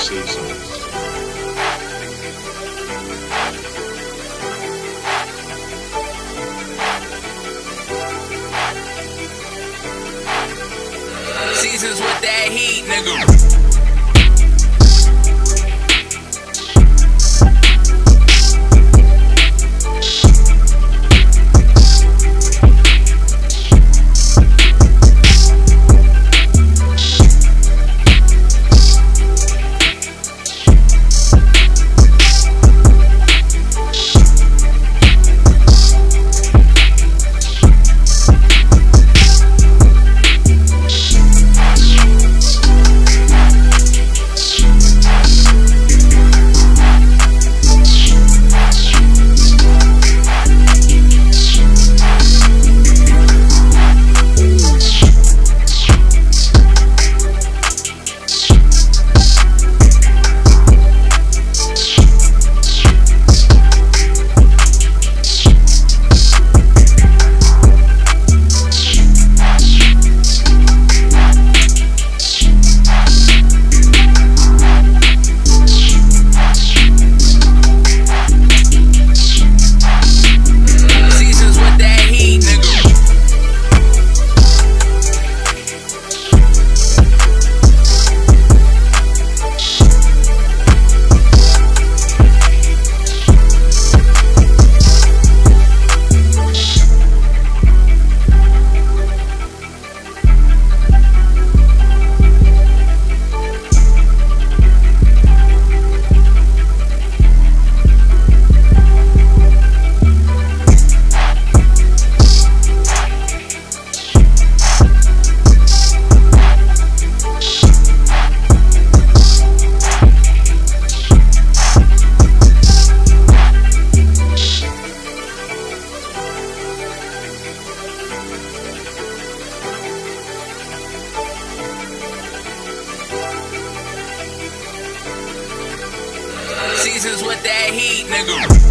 seasons. Seasons with that heat, nigga. With that heat, nigga.